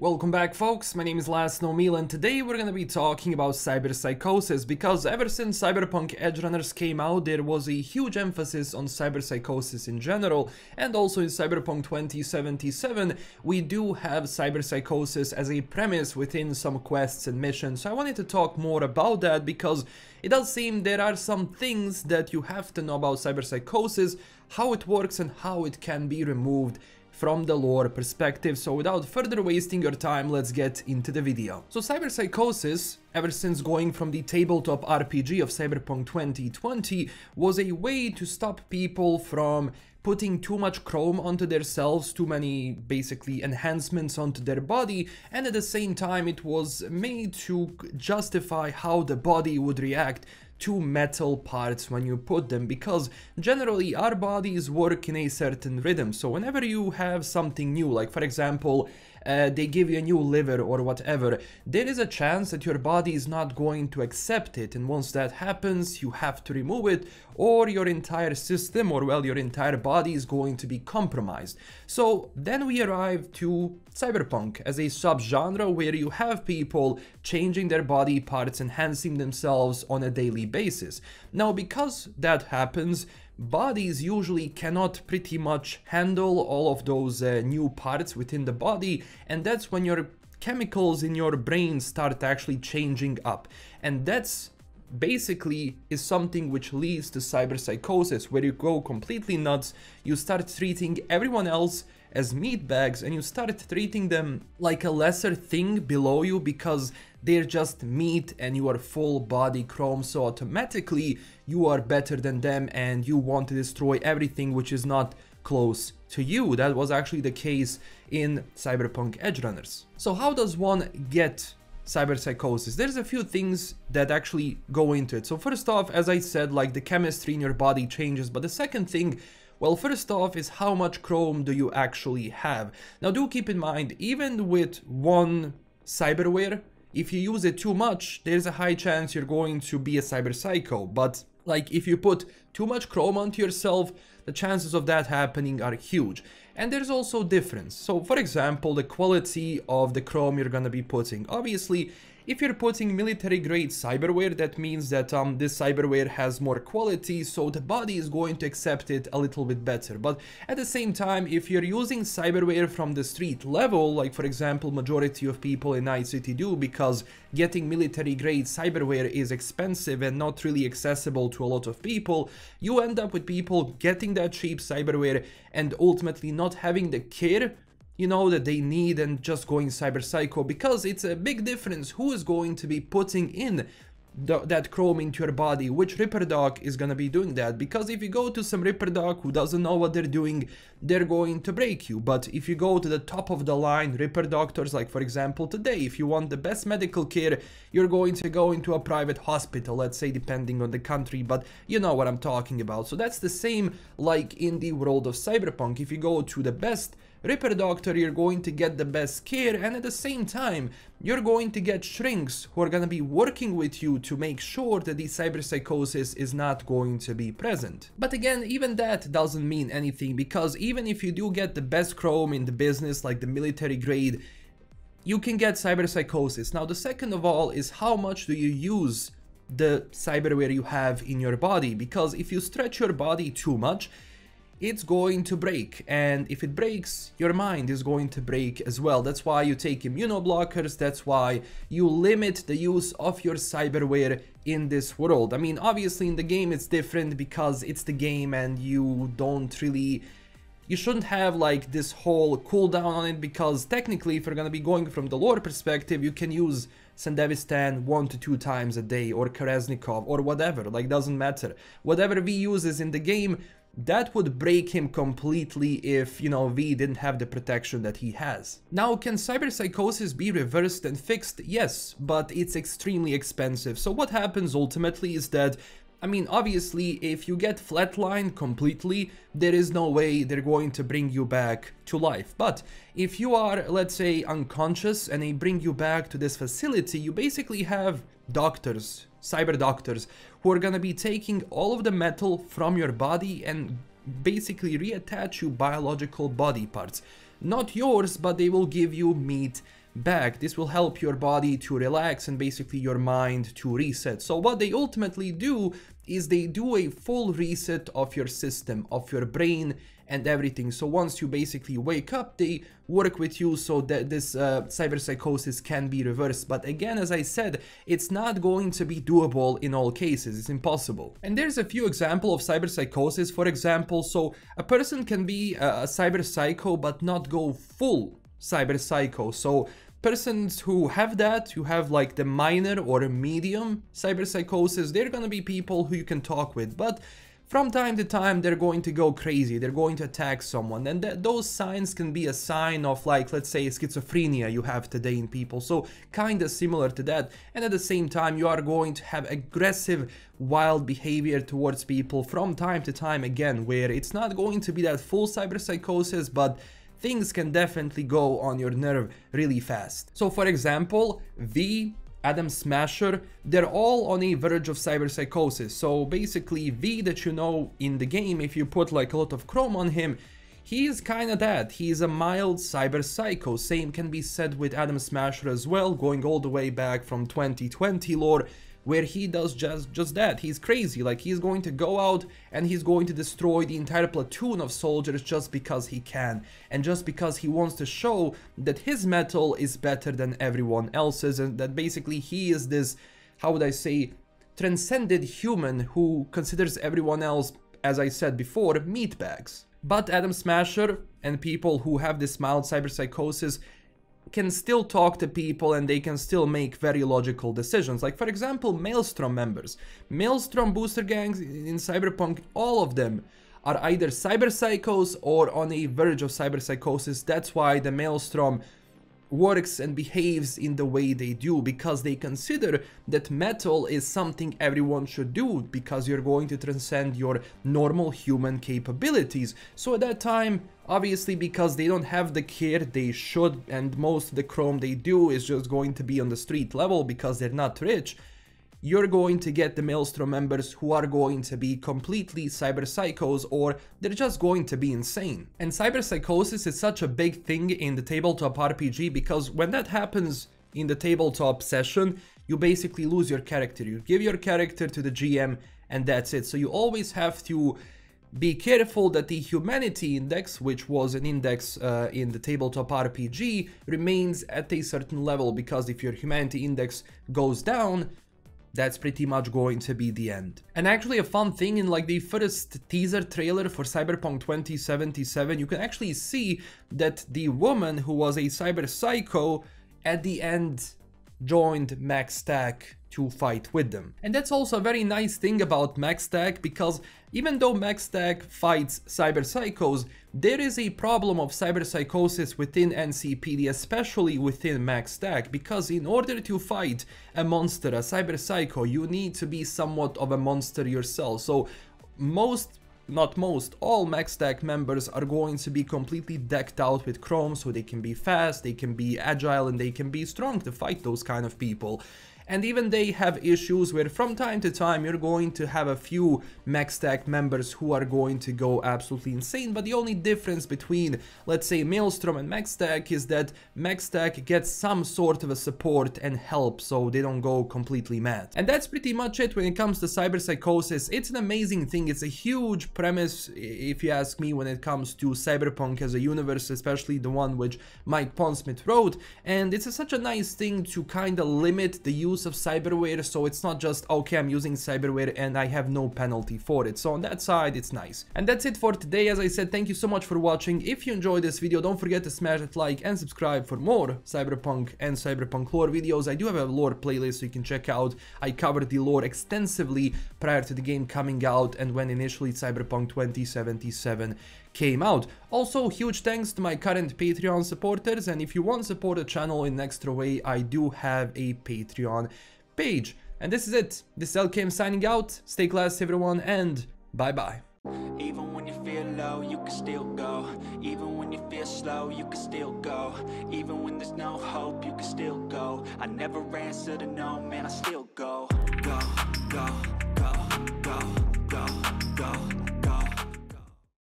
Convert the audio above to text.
Welcome back folks, my name is Last Known Meal and today we're gonna be talking about cyberpsychosis because ever since Cyberpunk Edgerunners came out there was a huge emphasis on cyberpsychosis in general. And also in Cyberpunk 2077 we do have cyberpsychosis as a premise within some quests and missions. So I wanted to talk more about that because it does seem there are some things that you have to know about cyberpsychosis, how it works and how it can be removed from the lore perspective. So without further wasting your time, let's get into the video. So Cyberpsychosis, ever since going from the tabletop RPG of Cyberpunk 2020, was a way to stop people from putting too much chrome onto themselves, too many basically enhancements onto their body, and at the same time it was made to justify how the body would react to metal parts when you put them because generally our bodies work in a certain rhythm. So whenever you have something new like for example uh, they give you a new liver or whatever, there is a chance that your body is not going to accept it. And once that happens, you have to remove it or your entire system or well, your entire body is going to be compromised. So then we arrive to cyberpunk as a subgenre where you have people changing their body parts, enhancing themselves on a daily basis. Now, because that happens, bodies usually cannot pretty much handle all of those uh, new parts within the body and that's when your chemicals in your brain start actually changing up. And that's basically is something which leads to cyberpsychosis where you go completely nuts you start treating everyone else as meat bags and you start treating them like a lesser thing below you because they're just meat and you are full body chrome so automatically you are better than them and you want to destroy everything which is not close to you. That was actually the case in Cyberpunk Edgerunners. So how does one get cyberpsychosis? There's a few things that actually go into it. So first off, as I said, like the chemistry in your body changes, but the second thing well, first off is how much chrome do you actually have? Now do keep in mind, even with one cyberware, if you use it too much, there's a high chance you're going to be a cyber psycho. But like if you put too much chrome onto yourself, the chances of that happening are huge. And there's also difference. So for example, the quality of the chrome you're gonna be putting. Obviously, if you're putting military grade cyberware, that means that um, this cyberware has more quality, so the body is going to accept it a little bit better. But at the same time, if you're using cyberware from the street level, like for example, majority of people in Night City do, because getting military grade cyberware is expensive and not really accessible to a lot of people, you end up with people getting that cheap cyberware and ultimately not having the care you know that they need and just going cyber psycho because it's a big difference who is going to be putting in the, that chrome into your body which ripper doc is gonna be doing that. Because if you go to some ripper doc who doesn't know what they're doing they're going to break you. But if you go to the top of the line ripper doctors like for example today if you want the best medical care you're going to go into a private hospital let's say depending on the country. But you know what i'm talking about. So that's the same like in the world of cyberpunk. If you go to the best Ripper Doctor, you're going to get the best care and at the same time, you're going to get shrinks who are going to be working with you to make sure that the cyberpsychosis is not going to be present. But again, even that doesn't mean anything because even if you do get the best chrome in the business like the military grade, you can get cyberpsychosis. Now the second of all is how much do you use the cyberware you have in your body because if you stretch your body too much, it's going to break. And if it breaks your mind is going to break as well. That's why you take immunoblockers. That's why you limit the use of your cyberware in this world. I mean obviously in the game it's different because it's the game and you don't really you shouldn't have like this whole cooldown on it because technically if you're gonna be going from the lore perspective you can use Sandevistan one to two times a day or Kerenzikov or whatever. Like doesn't matter. Whatever V uses in the game that would break him completely if, you know, V didn't have the protection that he has. Now, can cyberpsychosis be reversed and fixed? Yes, but it's extremely expensive. So what happens ultimately is that I mean, obviously, if you get flatline completely, there is no way they're going to bring you back to life. But if you are, let's say, unconscious and they bring you back to this facility, you basically have doctors, cyber doctors, who are gonna be taking all of the metal from your body and basically reattach you biological body parts. Not yours, but they will give you meat back. This will help your body to relax and basically your mind to reset. So what they ultimately do is they do a full reset of your system, of your brain and everything. So once you basically wake up, they work with you so that this uh, cyberpsychosis can be reversed. But again, as I said, it's not going to be doable in all cases. It's impossible. And there's a few examples of cyber psychosis. For example, so a person can be a, a cyber psycho but not go full cyber psycho. So persons who have that, who have like the minor or medium cyber psychosis, they're gonna be people who you can talk with. But from time to time they're going to go crazy, they're going to attack someone. And th those signs can be a sign of like let's say schizophrenia you have today in people, so kinda similar to that. And at the same time you are going to have aggressive wild behavior towards people from time to time again where it's not going to be that full cyberpsychosis but things can definitely go on your nerve really fast. So for example, V Adam Smasher, they're all on a verge of cyberpsychosis. So basically V that you know in the game, if you put like a lot of chrome on him, he's kinda that. He's a mild cyber psycho. Same can be said with Adam Smasher as well, going all the way back from 2020 lore where he does just just that. He's crazy, like he's going to go out and he's going to destroy the entire platoon of soldiers just because he can and just because he wants to show that his metal is better than everyone else's and that basically he is this, how would I say, transcended human who considers everyone else, as I said before, meatbags. But Adam Smasher and people who have this mild cyberpsychosis can still talk to people and they can still make very logical decisions. Like for example, Maelstrom members. Maelstrom booster gangs in Cyberpunk, all of them are either cyber psychos or on a verge of cyber psychosis. That's why the Maelstrom works and behaves in the way they do because they consider that metal is something everyone should do because you're going to transcend your normal human capabilities. So at that time, obviously because they don't have the care they should and most of the chrome they do is just going to be on the street level because they're not rich, you're going to get the Maelstrom members who are going to be completely cyber psychos or they're just going to be insane. And cyber psychosis is such a big thing in the tabletop RPG because when that happens in the tabletop session, you basically lose your character. You give your character to the GM and that's it. So you always have to be careful that the humanity index, which was an index uh, in the tabletop RPG, remains at a certain level because if your humanity index goes down, that's pretty much going to be the end. And actually a fun thing in like the first teaser trailer for Cyberpunk 2077, you can actually see that the woman who was a cyber psycho at the end joined MaxTac to fight with them. And that's also a very nice thing about MaxTac because even though MaxTac fights cyber psychos, there is a problem of cyber psychosis within NCPD, especially within MaxTac, because in order to fight a monster, a cyber psycho, you need to be somewhat of a monster yourself. So most not most, all MaxTac members are going to be completely decked out with Chrome so they can be fast, they can be agile and they can be strong to fight those kind of people and even they have issues where from time to time you're going to have a few MaxTac members who are going to go absolutely insane, but the only difference between, let's say, Maelstrom and MaxTac is that MaxTac gets some sort of a support and help so they don't go completely mad. And that's pretty much it when it comes to cyber psychosis. It's an amazing thing, it's a huge premise, if you ask me, when it comes to cyberpunk as a universe, especially the one which Mike Pondsmith wrote, and it's a, such a nice thing to kind of limit the use of cyberware, so it's not just, okay, I'm using cyberware and I have no penalty for it. So on that side, it's nice. And that's it for today. As I said, thank you so much for watching. If you enjoyed this video, don't forget to smash that like and subscribe for more cyberpunk and cyberpunk lore videos. I do have a lore playlist so you can check out. I covered the lore extensively prior to the game coming out and when initially Cyberpunk 2077 came out. Also, huge thanks to my current Patreon supporters, and if you want to support the channel in an extra way, I do have a Patreon page. And this is it. This is LKM signing out. Stay classy, everyone, and bye-bye. Even when you feel low, you can still go Even when you feel slow, you can still go Even when there's no hope, you can still go I never answer to no, man, I still go Go, go